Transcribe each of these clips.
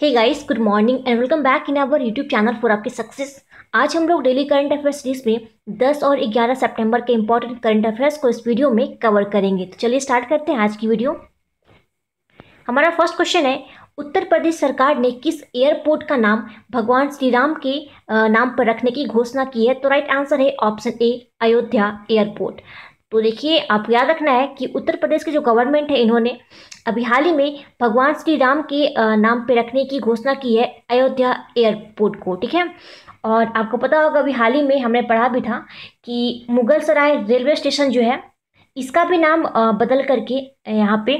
Hey guys good morning and welcome back in our YouTube channel for आपकी success आज हम लोग daily current affairs series में 10 और 11 सितंबर के इंपॉर्टेंट करंट अफेयर्स को इस वीडियो में कवर करेंगे। तो चलिए स्टार्ट करते हैं आज की वीडियो हमारा फ़र्स्ट क्वेश्चन है, उत्तर प्रदेश सरकार ने किस एयरपोर्ट का नाम भगवान श्री राम के नाम पर रखने की घोषणा की है? तो राइट आंसर है ऑप्शन ए अयोध्या एयरपोर्ट तो देखिए, आपको याद रखना है कि उत्तर प्रदेश की जो गवर्नमेंट है, इन्होंने अभी हाल ही में भगवान श्री राम के नाम पे रखने की घोषणा की है अयोध्या एयरपोर्ट को, ठीक है? और आपको पता होगा अभी हाल ही में हमने पढ़ा भी था कि मुगल सराय रेलवे स्टेशन जो है, इसका भी नाम बदल करके यहाँ पे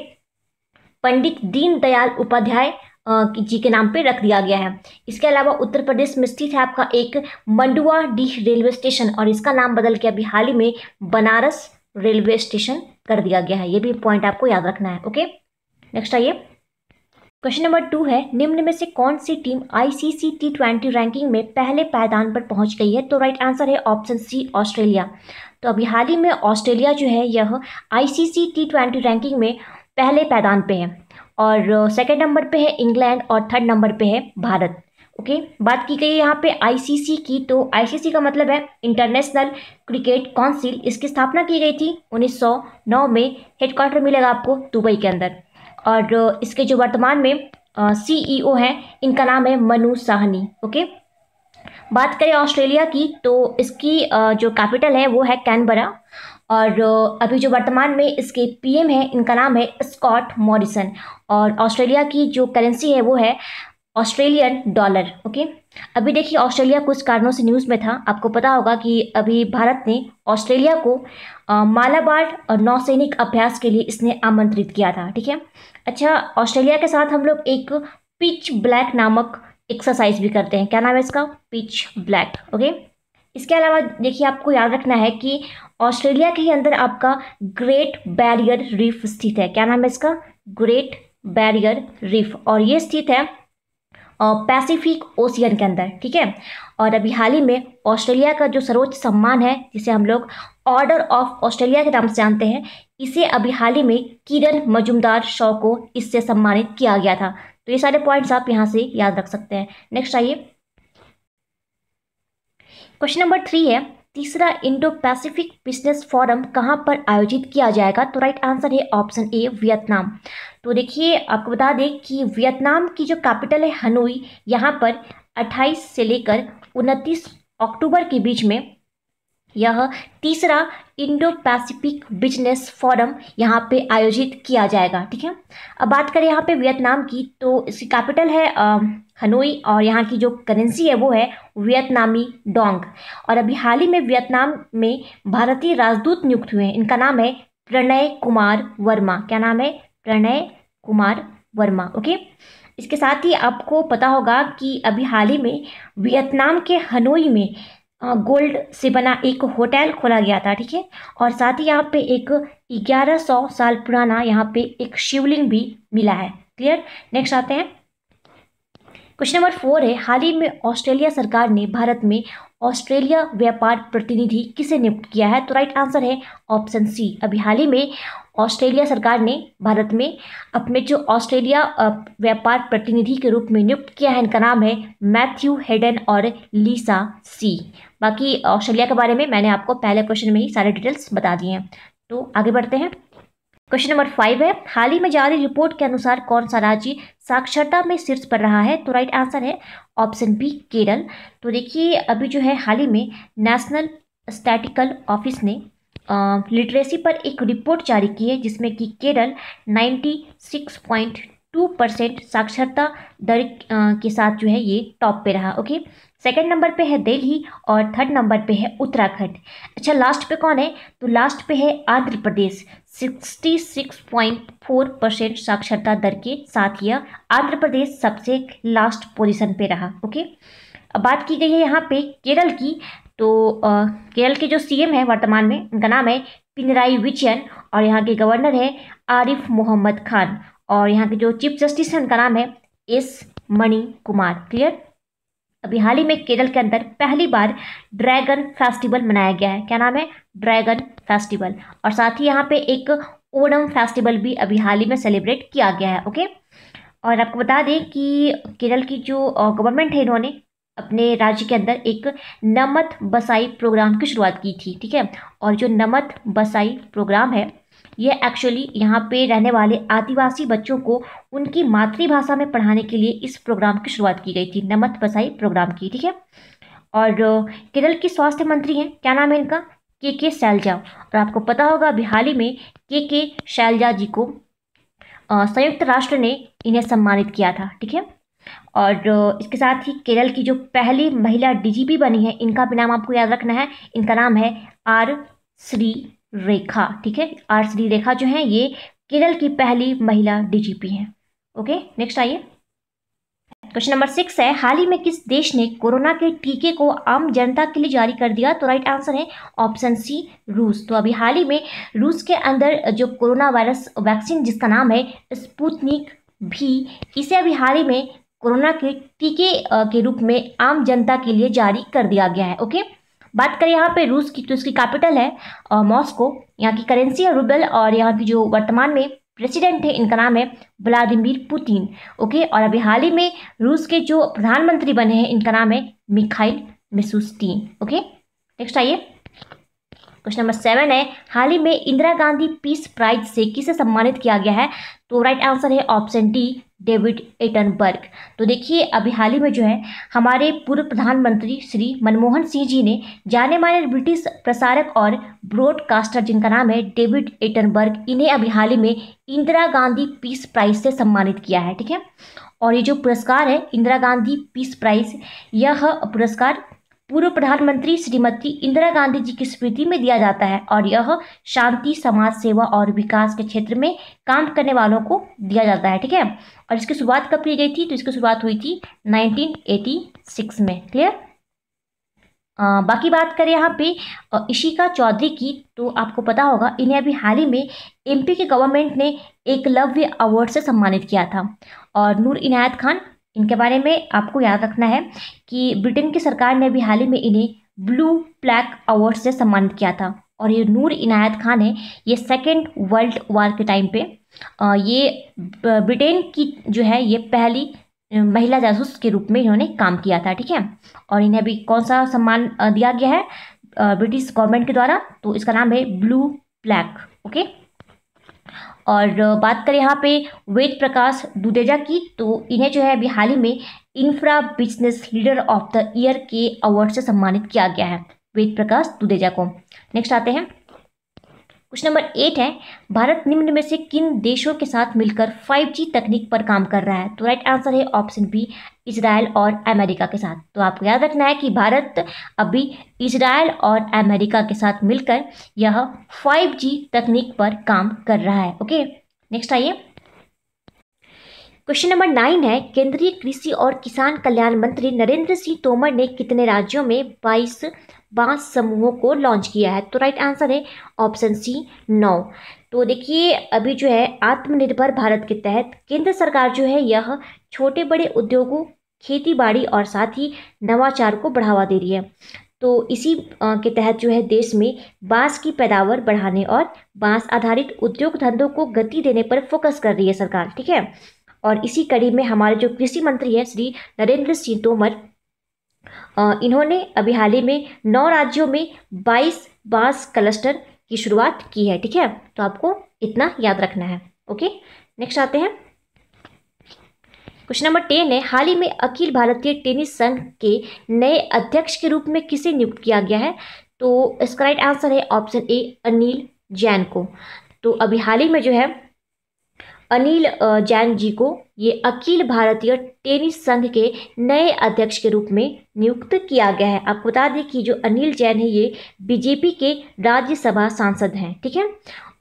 पंडित दीनदयाल उपाध्याय जी के नाम पे रख दिया गया है। इसके अलावा उत्तर प्रदेश में स्थित है आपका एक मंडुआ डी रेलवे स्टेशन और इसका नाम बदल के अभी हाल ही में बनारस रेलवे स्टेशन कर दिया गया है। ये भी पॉइंट आपको याद रखना है, ओके? नेक्स्ट आइए। क्वेश्चन नंबर टू है, निम्न में से कौन सी team ICC T twenty ranking में पहले पायदान पर पहुँच गई है? तो राइट आंसर है ऑप्शन सी ऑस्ट्रेलिया तो अभी हाल ही में ऑस्ट्रेलिया जो है, यह आईसीसी टी ट्वेंटी रैंकिंग में पहले पायदान पे है। और सेकंड नंबर पे है इंग्लैंड और थर्ड नंबर पे है भारत। ओके बात की गई यहाँ पे आईसीसी की तो आईसीसी का मतलब है इंटरनेशनल क्रिकेट काउंसिल इसकी स्थापना की गई थी 1909 में। हेडक्वार्टर मिलेगा आपको दुबई के अंदर। और इसके जो वर्तमान में सीईओ हैं, इनका नाम है मनु साहनी, ओके? बात करें ऑस्ट्रेलिया की तो इसकी जो कैपिटल है, वो है कैनबरा। और अभी जो वर्तमान में इसके पीएम हैं, इनका नाम है स्कॉट मॉरिसन। और ऑस्ट्रेलिया की जो करेंसी है, वो है ऑस्ट्रेलियन डॉलर, ओके? अभी देखिए ऑस्ट्रेलिया कुछ कारणों से न्यूज़ में था। आपको पता होगा कि अभी भारत ने ऑस्ट्रेलिया को मालाबार नौसैनिक अभ्यास के लिए इसने आमंत्रित किया था, ठीक है? अच्छा ऑस्ट्रेलिया के साथ हम लोग एक पिच ब्लैक नामक एक्सरसाइज भी करते हैं। क्या नाम है इसका? पिच ब्लैक ओके इसके अलावा देखिए आपको याद रखना है कि ऑस्ट्रेलिया के ही अंदर आपका ग्रेट बैरियर रीफ स्थित है। क्या नाम है इसका? ग्रेट बैरियर रीफ और ये स्थित है पैसिफिक ओशियन के अंदर, ठीक है? और अभी हाल ही में ऑस्ट्रेलिया का जो सर्वोच्च सम्मान है, जिसे हम लोग ऑर्डर ऑफ़ ऑस्ट्रेलिया के नाम से जानते हैं, इसे अभी हाल ही में किरण मजुमदार शॉ को इससे सम्मानित किया गया था। तो ये सारे पॉइंट्स आप यहाँ से याद रख सकते हैं। नेक्स्ट आइए। क्वेश्चन नंबर थ्री है तीसरा इंडो पैसिफिक बिज़नेस फोरम कहाँ पर आयोजित किया जाएगा? तो राइट आंसर है ऑप्शन ए वियतनाम। तो देखिए, आपको बता दें कि वियतनाम की जो कैपिटल है हनोई, यहाँ पर 28 से लेकर 29 अक्टूबर के बीच में यह तीसरा इंडो पैसिफिक बिज़नेस फोरम यहाँ पे आयोजित किया जाएगा, ठीक है? अब बात करें यहाँ पे वियतनाम की तो इसकी कैपिटल है हनोई और यहाँ की जो करेंसी है वो है वियतनामी डोंग। और अभी हाल ही में वियतनाम में भारतीय राजदूत नियुक्त हुए हैं। इनका नाम है प्रणय कुमार वर्मा। क्या नाम है? प्रणय कुमार वर्मा, ओके? इसके साथ ही आपको पता होगा कि अभी हाल ही में वियतनाम के हनोई में गोल्ड से बना एक होटल खोला गया था, ठीक है? और साथ ही यहाँ पे एक ग्यारह सौ साल पुराना यहाँ पे एक शिवलिंग भी मिला है, क्लियर? नेक्स्ट आते हैं। क्वेश्चन नंबर फोर है, हाल ही में ऑस्ट्रेलिया सरकार ने भारत में ऑस्ट्रेलिया व्यापार प्रतिनिधि किसे नियुक्त किया है? तो राइट आंसर है ऑप्शन सी अभी हाल ही में ऑस्ट्रेलिया सरकार ने भारत में अपने जो ऑस्ट्रेलिया व्यापार प्रतिनिधि के रूप में नियुक्त किया है, इनका नाम है मैथ्यू हेडन और लीसा सी। बाकी ऑस्ट्रेलिया के बारे में मैंने आपको पहले क्वेश्चन में ही सारे डिटेल्स बता दिए हैं। तो आगे बढ़ते हैं। क्वेश्चन नंबर फाइव है, हाल ही में जारी रिपोर्ट के अनुसार कौन सा राज्य साक्षरता में शीर्ष पर रहा है? तो राइट आंसर है ऑप्शन बी, केरल। तो देखिए, अभी जो है हाल ही में नेशनल स्टैटिकल ऑफ़िस ने लिटरेसी पर एक रिपोर्ट जारी की है जिसमें कि केरल 96.2 परसेंट साक्षरता दर के साथ जो है ये टॉप पे रहा ओके सेकंड नंबर पे है दिल्ली और थर्ड नंबर पे है उत्तराखंड। अच्छा लास्ट पे कौन है? तो लास्ट पे है आंध्र प्रदेश। 66.4 परसेंट साक्षरता दर के साथ यह आंध्र प्रदेश सबसे लास्ट पोजीशन पे रहा ओके अब बात की गई है यहाँ पे केरल की। तो केरल के जो सीएम है वर्तमान में, उनका नाम है पिनराई विजयन और यहाँ के गवर्नर है आरिफ मोहम्मद खान और यहाँ के जो चीफ जस्टिस हैं उनका नाम है एस मणि कुमार। क्लियर अभी हाल ही में केरल के अंदर पहली बार ड्रैगन फेस्टिवल मनाया गया है। क्या नाम है? Dragon festival. और साथ ही यहाँ पे एक ओणम फेस्टिवल भी अभी हाल ही में सेलिब्रेट किया गया है, ओके? और आपको बता दें कि केरल की जो गवर्नमेंट है इन्होंने अपने राज्य के अंदर एक नमत बसाई प्रोग्राम की शुरुआत की थी, ठीक है? और जो नमत बसाई प्रोग्राम है, ये एक्चुअली यहाँ पे रहने वाले आदिवासी बच्चों को उनकी मातृभाषा में पढ़ाने के लिए इस प्रोग्राम की शुरुआत की गई थी, नमत बसाई प्रोग्राम की, ठीक है? और, केरल की स्वास्थ्य मंत्री हैं, क्या नाम है इनका? के के शैलजा। और आपको पता होगा, अभी हाल ही में के के शैलजा जी को संयुक्त राष्ट्र ने इन्हें सम्मानित किया था, ठीक है? और इसके साथ ही केरल की जो पहली महिला डीजीपी बनी है, इनका भी नाम आपको याद रखना है। इनका नाम है आर श्री रेखा, ठीक है? आर श्री रेखा जो है, ये केरल की पहली महिला डीजीपी हैं। ओके, नेक्स्ट आइए। क्वेश्चन नंबर सिक्स है, हाल ही में किस देश ने कोरोना के टीके को आम जनता के लिए जारी कर दिया? तो राइट आंसर है ऑप्शन सी, रूस। तो अभी हाल ही में रूस के अंदर जो कोरोना वायरस वैक्सीन जिसका नाम है स्पुतनिक भी, इसे अभी हाल ही में कोरोना के टीके के रूप में आम जनता के लिए जारी कर दिया गया है, ओके? बात करें यहाँ पे रूस की तो इसकी कैपिटल है मॉस्को। यहाँ की करेंसी है रूबल और यहाँ की जो वर्तमान में प्रेसिडेंट है, इनका नाम है व्लादिमीर पुतिन, ओके? और अभी हाल ही में रूस के जो प्रधानमंत्री बने हैं, इनका नाम है मिखाइल मिसुस्टीन ओके? नेक्स्ट आइए। क्वेश्चन नंबर सेवन है, हाल ही में इंदिरा गांधी पीस प्राइज से किसे सम्मानित किया गया है? तो राइट आंसर है ऑप्शन डी डेविड एटनबर्ग। तो देखिए, अभी हाल ही में जो है, हमारे पूर्व प्रधानमंत्री श्री मनमोहन सिंह जी ने जाने माने ब्रिटिश प्रसारक और ब्रॉडकास्टर जिनका नाम है डेविड एटनबर्ग, इन्हें अभी हाल ही में इंदिरा गांधी पीस प्राइज से सम्मानित किया है, ठीक है? और ये जो पुरस्कार है, इंदिरा गांधी पीस प्राइज, यह पुरस्कार पूर्व प्रधानमंत्री श्रीमती इंदिरा गांधी जी की स्मृति में दिया जाता है और यह शांति समाज सेवा और विकास के क्षेत्र में काम करने वालों को दिया जाता है ठीक है? और इसकी शुरुआत कब की गई थी? तो इसकी शुरुआत हुई थी 1986 में क्लियर आ, बाकी बात करें यहाँ पे इशिका चौधरी की तो आपको पता होगा इन्हें अभी हाल ही में एमपी के गवर्नमेंट ने एकलव्य अवार्ड से सम्मानित किया था। और नूर इनायत खान इनके बारे में आपको याद रखना है कि ब्रिटेन की सरकार ने अभी हाल ही में इन्हें ब्लू प्लैक अवार्ड से सम्मानित किया था और ये नूर इनायत खान है, ये सेकेंड वर्ल्ड वार के टाइम पे। ये ब्रिटेन की जो है, ये पहली महिला जासूस के रूप में इन्होंने काम किया था, ठीक है? और इन्हें अभी कौन सा सम्मान दिया गया है? ब्रिटिश गवर्नमेंट के द्वारा तो इसका नाम है ब्लू ब्लैक, ओके? और बात करें यहाँ पे वेद प्रकाश दुदेजा की तो इन्हें जो है अभी हाल ही में infra business leader of the year के अवार्ड से सम्मानित किया गया है, वेद प्रकाश दुदेजा को। नेक्स्ट आते हैं। क्वेश्चन नंबर एट है, भारत निम्न में से किन देशों के साथ मिलकर 5G तकनीक पर काम कर रहा है? तो राइट आंसर है ऑप्शन बी इसराइल और अमेरिका के साथ। तो आपको याद रखना है कि भारत अभी इसराइल और अमेरिका के साथ मिलकर यह 5G तकनीक पर काम कर रहा है ओके नेक्स्ट आइए। क्वेश्चन नंबर नाइन है, केंद्रीय कृषि और किसान कल्याण मंत्री नरेंद्र सिंह तोमर ने कितने राज्यों में 22 पाँच समूहों को लॉन्च किया है। तो राइट आंसर है ऑप्शन सी नौ तो देखिए, अभी जो है आत्मनिर्भर भारत के तहत केंद्र सरकार जो है यह छोटे बड़े उद्योगों खेती बाड़ी और साथ ही नवाचार को बढ़ावा दे रही है। तो इसी के तहत जो है देश में बाँस की पैदावार बढ़ाने और बाँस आधारित उद्योग धंधों को गति देने पर फोकस कर रही है सरकार, ठीक है? और इसी कड़ी में हमारे जो कृषि मंत्री हैं, श्री नरेंद्र सिंह तोमर इन्होंने अभी हाल ही में नौ राज्यों में बाईस बाँस क्लस्टर की शुरुआत की है, ठीक है? तो आपको इतना याद रखना है, ओके? नेक्स्ट आते हैं। क्वेश्चन नंबर टेन है, हाल ही में अखिल भारतीय टेनिस संघ के नए अध्यक्ष के रूप में किसे नियुक्त किया गया है? तो इसका राइट आंसर है ऑप्शन ए, अनिल जैन को। तो अभी हाल ही में जो है अनिल जैन जी को ये अखिल भारतीय टेनिस संघ के नए अध्यक्ष के रूप में नियुक्त किया गया है। आपको बता दें कि जो अनिल जैन है, ये बीजेपी के राज्यसभा सांसद हैं, ठीक है?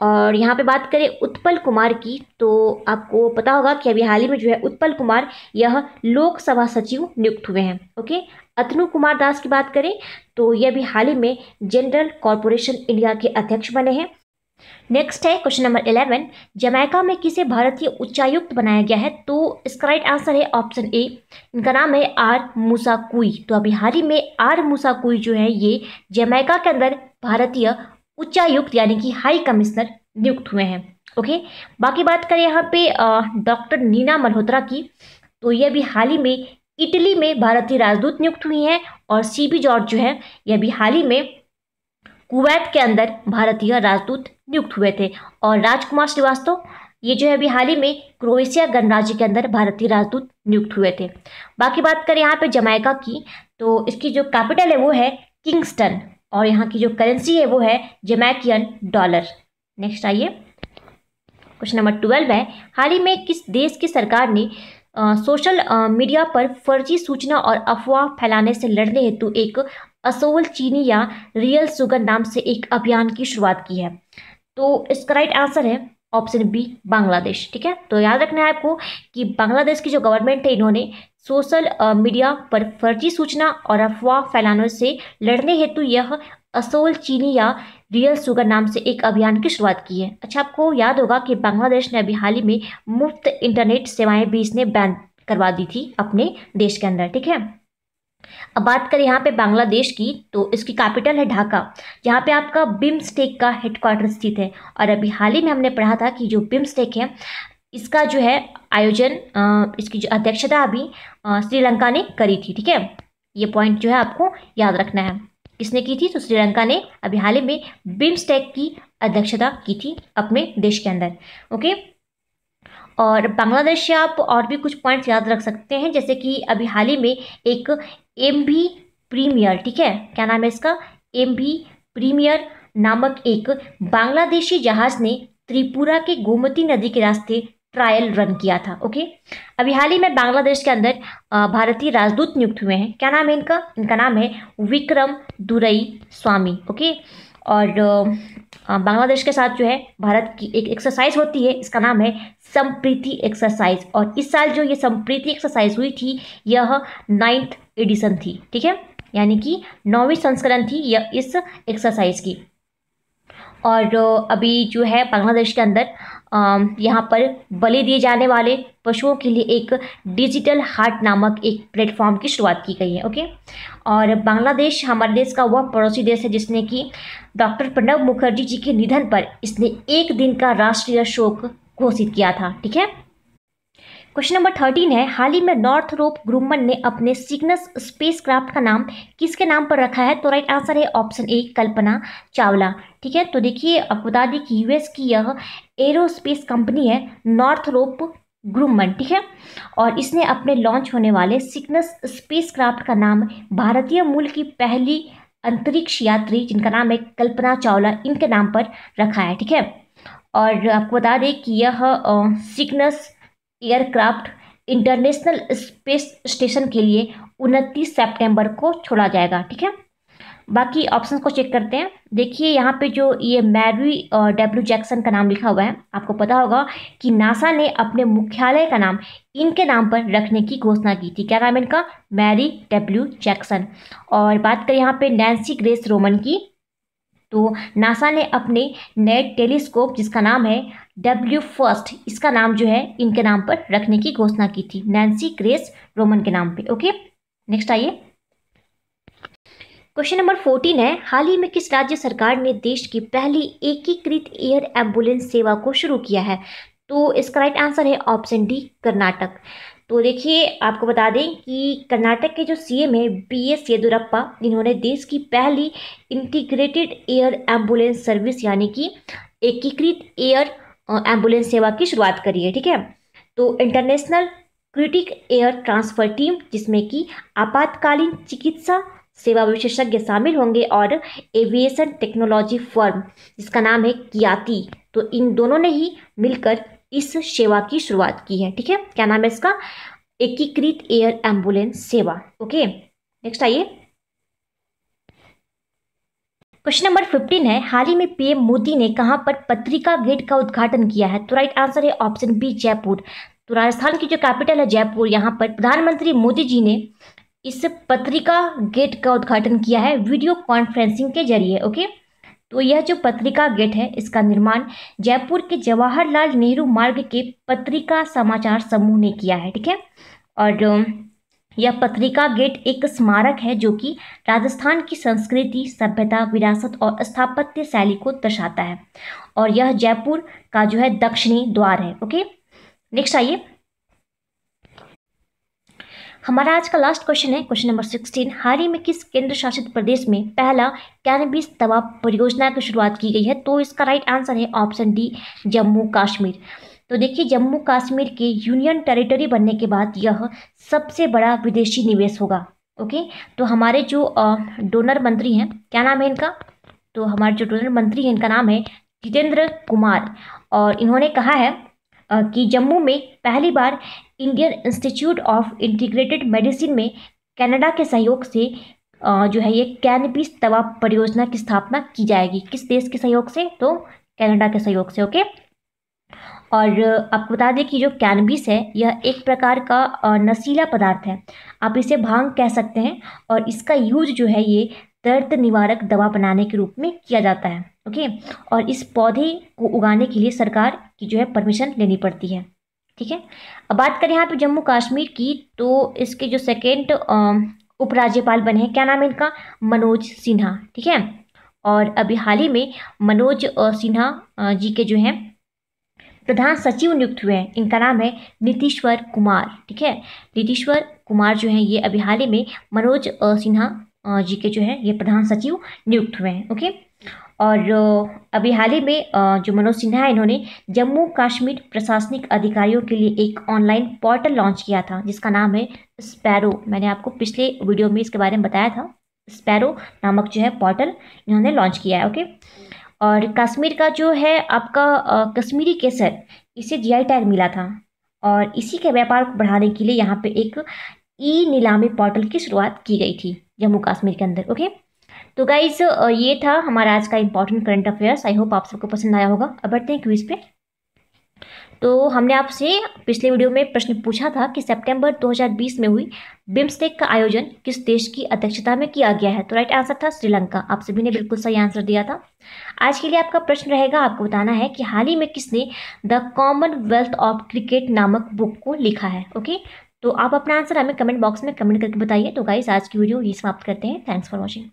और यहाँ पे बात करें उत्पल कुमार की तो आपको पता होगा कि अभी हाल ही में जो है उत्पल कुमार यह लोकसभा सचिव नियुक्त हुए हैं, ओके? अतनु कुमार दास की बात करें तो यह भी हाल ही में जनरल कॉरपोरेशन इंडिया के अध्यक्ष बने हैं। नेक्स्ट है क्वेश्चन नंबर इलेवन जमैका में किसे भारतीय उच्चायुक्त बनाया गया है? तो इसका राइट आंसर है ऑप्शन ए इनका नाम है आर मुसाकुई. तो अभी हाल ही में आर मुसाकुई जो है, ये जमैका के अंदर भारतीय उच्चायुक्त यानी कि हाई कमिश्नर नियुक्त हुए हैं। ओके बाकी बात करें यहाँ पे डॉक्टर नीना मल्होत्रा की। तो ये भी हाल ही में इटली में भारतीय राजदूत नियुक्त हुई हैं और सी बी जॉर्ज जो है यह भी हाल ही में कुवैत के अंदर भारतीय राजदूत नियुक्त हुए थे। और राजकुमार श्रीवास्तव, ये जो है अभी हाल ही में क्रोएशिया गणराज्य के अंदर भारतीय राजदूत नियुक्त हुए थे। बाकी बात करें यहाँ पे जमैका की तो इसकी जो कैपिटल है वो है किंगस्टन और यहाँ की जो करेंसी है वो है जमैकियन डॉलर। नेक्स्ट आइए। क्वेश्चन नंबर ट्वेल्व है, हाल ही में किस देश की सरकार ने सोशल मीडिया पर फर्जी सूचना और अफवाह फैलाने से लड़ने हेतु एक असोल चीनी या रियल सुगर नाम से एक अभियान की शुरुआत की है। तो इसका राइट आंसर है ऑप्शन बी बांग्लादेश, ठीक है? तो याद रखना है आपको कि बांग्लादेश की जो गवर्नमेंट है, इन्होंने सोशल मीडिया पर फर्जी सूचना और अफवाह फैलाने से लड़ने हेतु यह असोल चीनी या रियल सुगर नाम से एक अभियान की शुरुआत की है। अच्छा आपको याद होगा कि बांग्लादेश ने अभी हाल ही में मुफ़्त इंटरनेट सेवाएँ भी इसने बैन करवा दी थी अपने देश के अंदर, ठीक है? अब बात करें यहाँ पे बांग्लादेश की तो इसकी कैपिटल है ढाका। जहाँ पे आपका बिम्स्टेक का हेडक्वार्टर स्थित है। और अभी हाल ही में हमने पढ़ा था कि जो बिम्स्टेक है, इसका जो है आयोजन इसकी जो अध्यक्षता अभी श्रीलंका ने करी थी, ठीक है? ये पॉइंट जो है आपको याद रखना है। किसने की थी? तो श्रीलंका ने अभी हाल ही में बिम्स्टेक की अध्यक्षता की थी अपने देश के अंदर, ओके? और बांग्लादेश से आप और भी कुछ पॉइंट्स याद रख सकते हैं, जैसे कि अभी हाल ही में एक एम भी प्रीमियर ठीक है? क्या नाम है इसका? एम भी प्रीमियर नामक एक बांग्लादेशी जहाज़ ने त्रिपुरा के गोमती नदी के रास्ते ट्रायल रन किया था ओके अभी हाल ही में बांग्लादेश के अंदर भारतीय राजदूत नियुक्त हुए हैं। क्या नाम है इनका? इनका नाम है विक्रम दुरई स्वामी ओके और बांग्लादेश के साथ जो है, भारत की एक एक्सरसाइज होती है, इसका नाम है संप्रीति एक्सरसाइज और इस साल जो ये संप्रीति एक्सरसाइज हुई थी, यह नाइन्थ एडिशन थी, ठीक है? यानी कि नौवीं संस्करण थी यह इस एक्सरसाइज की। और अभी जो है, बांग्लादेश के अंदर यहाँ पर बलि दिए जाने वाले पशुओं के लिए एक डिजिटल हार्ट नामक एक प्लेटफॉर्म की शुरुआत की गई है, ओके? और बांग्लादेश, हमारे देश का वह पड़ोसी देश है जिसने कि डॉक्टर प्रणब मुखर्जी जी के निधन पर इसने एक दिन का राष्ट्रीय शोक घोषित किया था, ठीक है? क्वेश्चन नंबर थर्टीन है, हाल ही में नॉर्थ रोप ग्रुमन ने अपने सिग्नस स्पेस क्राफ्ट का नाम किसके नाम पर रखा है? तो राइट आंसर है ऑप्शन ए कल्पना चावला। ठीक है तो देखिए आपको बता दें कि यूएस की यह एरोस्पेस कंपनी है नॉर्थ रोप ग्रुमन ठीक है? और इसने अपने लॉन्च होने वाले सिग्नस स्पेस का नाम भारतीय मूल की पहली अंतरिक्ष यात्री, जिनका नाम है कल्पना चावला, इनके नाम पर रखा है, ठीक है? और आपको बता दें कि यह Cygnus aircraft international space station के लिए उनतीस सितंबर को छोड़ा जाएगा, ठीक है? बाकी ऑप्शंस को चेक करते हैं। देखिए, यहाँ पे जो ये मैरी डब्ल्यू जैक्सन का नाम लिखा हुआ है, आपको पता होगा कि नासा ने अपने मुख्यालय का नाम इनके नाम पर रखने की घोषणा की थी। क्या नाम इनका? मैरी डब्ल्यू जैक्सन और बात करें यहाँ पे नैन्सी ग्रेस रोमन की तो नासा ने अपने नए टेलीस्कोप जिसका नाम है डब्ल्यू फ़र्स्ट इसका नाम जो है, इनके नाम पर रखने की घोषणा की थी। नैन्सी ग्रेस रोमन के नाम पे ओके नेक्स्ट आइए। क्वेश्चन नंबर फोर्टीन है, हाल ही में किस राज्य सरकार ने देश की पहली एकीकृत एयर एंबुलेंस सेवा को शुरू किया है? तो इसका राइट आंसर है ऑप्शन डी कर्नाटक। तो देखिए, आपको बता दें कि कर्नाटक के जो सीएम है बी एस येदुरप्पा, इन्होंने देश की पहली इंटीग्रेटेड एयर एंबुलेंस सर्विस यानी कि एकीकृत एयर एंबुलेंस सेवा की शुरुआत करी है, ठीक है? तो international critic air transfer team जिसमें कि आपातकालीन चिकित्सा सेवा विशेषज्ञ शामिल होंगे और एविएशन टेक्नोलॉजी फर्म जिसका नाम है कियाती। तो इन दोनों ने ही मिलकर इस सेवा की शुरुआत की है, ठीक है? क्या नाम है इसका? एकीकृत एयर एंबुलेंस सेवा, ओके? नेक्स्ट आइए। क्वेश्चन नंबर फिफ्टीन है, हाल ही में पीएम मोदी ने कहाँ पर पत्रिका गेट का उद्घाटन किया है। तो राइट आंसर है ऑप्शन बी जयपुर। तो राजस्थान की जो कैपिटल है जयपुर, यहाँ पर प्रधानमंत्री मोदी जी ने इस पत्रिका गेट का उद्घाटन किया है वीडियो कॉन्फ्रेंसिंग के ज़रिए ओके तो यह जो पत्रिका गेट है, इसका निर्माण जयपुर के जवाहरलाल नेहरू मार्ग के पत्रिका समाचार समूह ने किया है, ठीक है? और यह पत्रिका गेट एक स्मारक है जो कि राजस्थान की संस्कृति, सभ्यता, विरासत और स्थापत्य शैली को दर्शाता है। और यह जयपुर का जो है दक्षिणी द्वार है, ओके? नेक्स्ट आइए। हमारा आज का लास्ट क्वेश्चन है क्वेश्चन नंबर सिक्सटीन हाल ही में किस केंद्र शासित प्रदेश में पहला कैनबिस दवा परियोजना की शुरुआत की गई है? तो इसका राइट आंसर है ऑप्शन डी जम्मू कश्मीर तो देखिए, जम्मू कश्मीर के यूनियन टेरिटरी बनने के बाद यह सबसे बड़ा विदेशी निवेश होगा, ओके? तो हमारे जो डोनर मंत्री हैं, क्या नाम है इनका? तो हमारे जो डोनर मंत्री हैं, इनका नाम है जितेंद्र कुमार। और इन्होंने कहा है कि जम्मू में पहली बार Indian Institute of Integrated Medicine में कनाडा के सहयोग से जो है ये कैनबिस दवा परियोजना की स्थापना की जाएगी। किस देश के सहयोग से? तो कनाडा के सहयोग से, ओके? और आपको बता दें कि जो कैनबिस है, यह एक प्रकार का नशीला पदार्थ है। आप इसे भाँग कह सकते हैं और इसका यूज़ जो है ये दर्द निवारक दवा बनाने के रूप में किया जाता है, ओके? और इस पौधे को उगाने के लिए सरकार की जो है परमिशन लेनी पड़ती है, ठीक है? अब बात करें यहाँ पे जम्मू कश्मीर की तो इसके जो सेकेंड उपराज्यपाल बने हैं, क्या नाम है इनका? मनोज सिन्हा, ठीक है? और अभी हाल ही में मनोज सिन्हा जी के जो हैं प्रधान सचिव नियुक्त हुए हैं। इनका नाम है नीतीश्वर कुमार, ठीक है? नीतीश्वर कुमार जो हैं, ये अभी हाल ही में मनोज सिन्हा जी के जो है, ये प्रधान सचिव नियुक्त हुए हैं, ओके? और अभी हाल ही में जो मनोज सिन्हा है, इन्होंने जम्मू कश्मीर प्रशासनिक अधिकारियों के लिए एक ऑनलाइन पोर्टल लॉन्च किया था, जिसका नाम है स्पैरो। मैंने आपको पिछले वीडियो में इसके बारे में बताया था। स्पैरो नामक जो है पोर्टल इन्होंने लॉन्च किया है, ओके? और कश्मीर का जो है आपका कश्मीरी केसर, इसे जीआई टैग मिला था। और इसी के व्यापार को बढ़ाने के लिए यहाँ पे एक ई नीलामी पोर्टल की शुरुआत की गई थी जम्मू कश्मीर के अंदर ओके तो गाइज़ ये था हमारा आज का important current affairs I hope आप सबको पसंद आया होगा। अब बढ़ते हैं क्विज पे। तो हमने आपसे पिछले वीडियो में प्रश्न पूछा था कि सितंबर 2020 में हुई बिम्स्टेक का आयोजन किस देश की अध्यक्षता में किया गया है? तो राइट आंसर था श्रीलंका। आप सभी ने बिल्कुल सही आंसर दिया था। आज के लिए आपका प्रश्न रहेगा, आपको बताना है कि हाल ही में किसने द कॉमनवेल्थ ऑफ़ क्रिकेट नामक बुक को लिखा है? ओके? तो आप अपना आंसर हमें कमेंट बॉक्स में कमेंट करके बताइए। तो गाइस, आज की वीडियो ये समाप्त करते हैं। Thanks for watching.